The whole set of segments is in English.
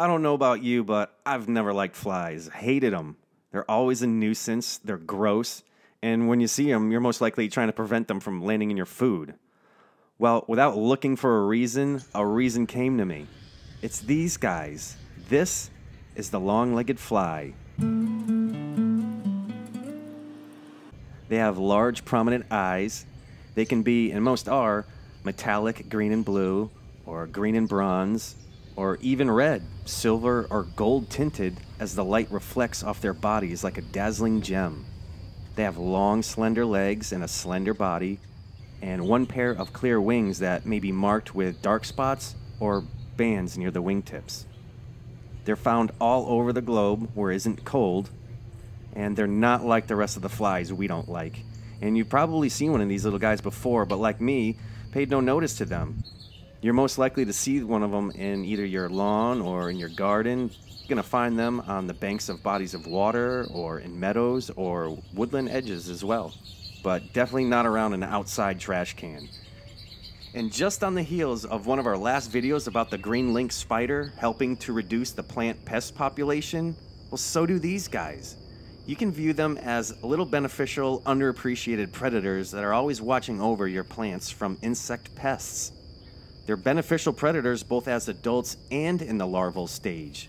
I don't know about you, but I've never liked flies. Hated them. They're always a nuisance, they're gross, and when you see them, you're most likely trying to prevent them from landing in your food. Well, without looking for a reason, a reason came to me. It's these guys. This is the long legged fly. They have large, prominent eyes. They can be, and most are, metallic green and blue, or green and bronze, or even red, silver, or gold tinted as the light reflects off their bodies like a dazzling gem. They have long, slender legs and a slender body, and one pair of clear wings that may be marked with dark spots or bands near the wingtips. They're found all over the globe where it isn't cold, and they're not like the rest of the flies we don't like. And you've probably seen one of these little guys before, but like me, paid no notice to them. You're most likely to see one of them in either your lawn or in your garden. You're going to find them on the banks of bodies of water or in meadows or woodland edges as well, but definitely not around an outside trash can. And just on the heels of one of our last videos about the green lynx spider helping to reduce the plant pest population, well, so do these guys. You can view them as little beneficial, underappreciated predators that are always watching over your plants from insect pests. They're beneficial predators both as adults and in the larval stage.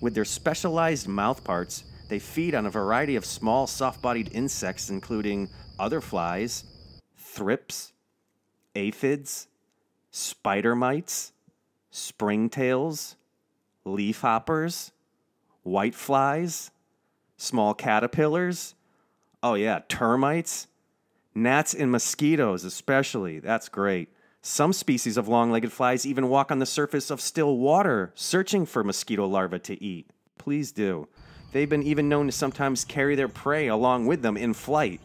With their specialized mouthparts, they feed on a variety of small, soft bodied insects, including other flies, thrips, aphids, spider mites, springtails, leafhoppers, whiteflies, small caterpillars. Oh, yeah, termites, gnats, and mosquitoes, especially. That's great. Some species of long legged flies even walk on the surface of still water, searching for mosquito larvae to eat. Please do. They've been even known to sometimes carry their prey along with them in flight.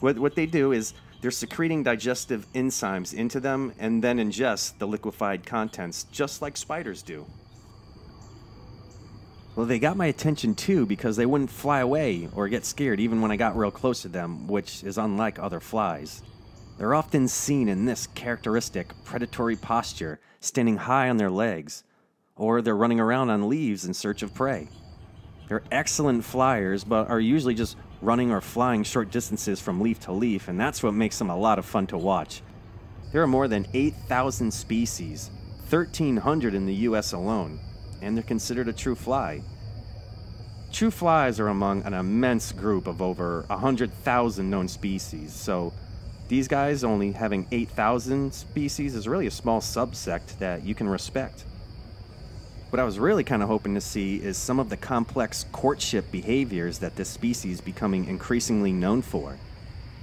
What, what they do is they're secreting digestive enzymes into them and then ingest the liquefied contents, just like spiders do. Well, they got my attention too because they wouldn't fly away or get scared even when I got real close to them, which is unlike other flies. They're often seen in this characteristic predatory posture, standing high on their legs, or they're running around on leaves in search of prey. They're excellent flyers, but are usually just running or flying short distances from leaf to leaf, and that's what makes them a lot of fun to watch. There are more than 8,000 species, 1,300 in the US alone, and they're considered a true fly. True flies are among an immense group of over 100,000 known species, so these guys only having 8,000 species is really a small subsect that you can respect. What I was really kind of hoping to see is some of the complex courtship behaviors that this species is becoming increasingly known for.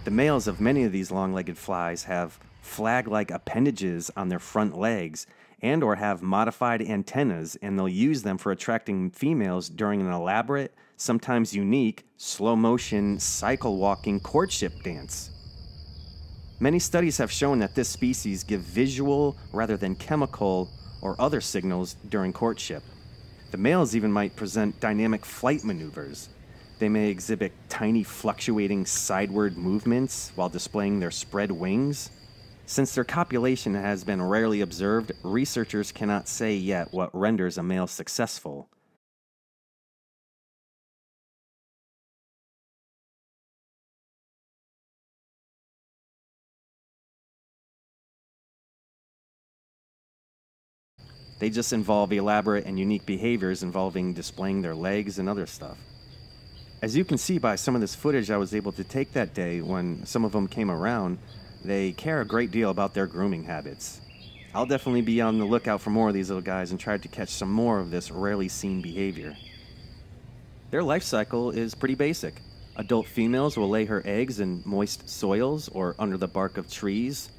The males of many of these long-legged flies have flag-like appendages on their front legs and or have modified antennas and they'll use them for attracting females during an elaborate, sometimes unique, slow-motion cycle walking courtship dance. Many studies have shown that this species give visual rather than chemical or other signals during courtship. The males even might present dynamic flight maneuvers. They may exhibit tiny fluctuating sideward movements while displaying their spread wings. Since their copulation has been rarely observed, researchers cannot say yet what renders a male successful. They just involve elaborate and unique behaviors involving displaying their legs and other stuff. As you can see by some of this footage I was able to take that day when some of them came around, they care a great deal about their grooming habits. I'll definitely be on the lookout for more of these little guys and try to catch some more of this rarely seen behavior. Their life cycle is pretty basic. Adult females will lay her eggs in moist soils or under the bark of trees.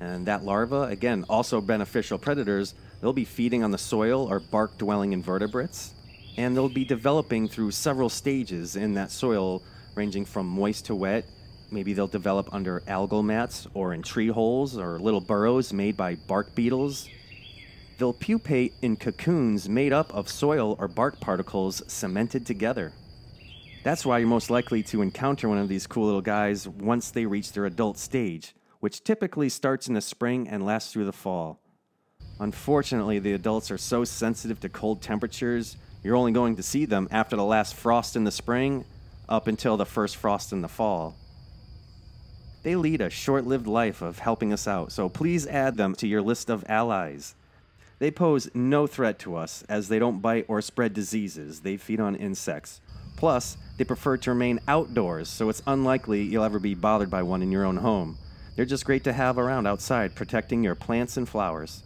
And that larva, again, also beneficial predators, They'll be feeding on the soil or bark dwelling invertebrates, and they'll be developing through several stages in that soil, ranging from moist to wet. Maybe they'll develop under algal mats or in tree holes or little burrows made by bark beetles. They'll pupate in cocoons made up of soil or bark particles cemented together. That's why you're most likely to encounter one of these cool little guys once they reach their adult stage, which typically starts in the spring and lasts through the fall. Unfortunately, the adults are so sensitive to cold temperatures, you're only going to see them after the last frost in the spring up until the first frost in the fall. They lead a short lived life of helping us out, so please add them to your list of allies. They pose no threat to us as they don't bite or spread diseases, they feed on insects. Plus, they prefer to remain outdoors, so it's unlikely you'll ever be bothered by one in your own home. They're just great to have around outside, protecting your plants and flowers.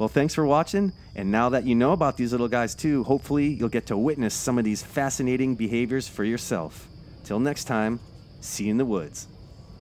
Well, thanks for watching, and now that you know about these little guys too, hopefully you'll get to witness some of these fascinating behaviors for yourself. Till next time, see you in the woods.